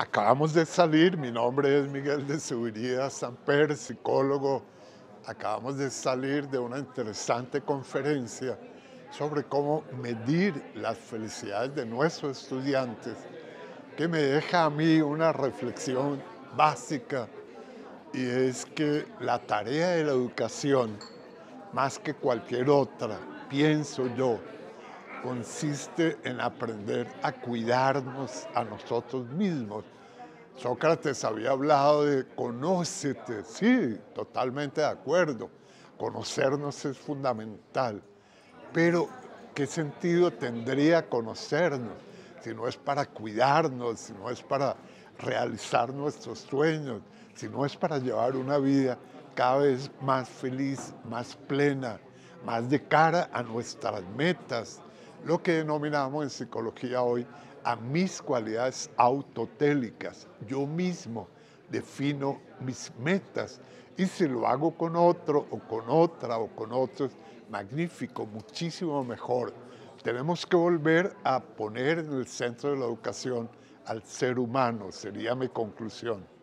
Acabamos de salir, mi nombre es Miguel de Subiría Samper, psicólogo. Acabamos de salir de una interesante conferencia sobre cómo medir las felicidades de nuestros estudiantes, que me deja a mí una reflexión básica y es que la tarea de la educación, más que cualquier otra, pienso yo, consiste en aprender a cuidarnos a nosotros mismos. Sócrates había hablado de conócete, sí, totalmente de acuerdo. Conocernos es fundamental. Pero, ¿qué sentido tendría conocernos si no es para cuidarnos, si no es para realizar nuestros sueños, si no es para llevar una vida cada vez más feliz, más plena, más de cara a nuestras metas, lo que denominamos en psicología hoy a mis cualidades autotélicas. Yo mismo defino mis metas y si lo hago con otro o con otra o con otros, magnífico, muchísimo mejor. Tenemos que volver a poner en el centro de la educación al ser humano, sería mi conclusión.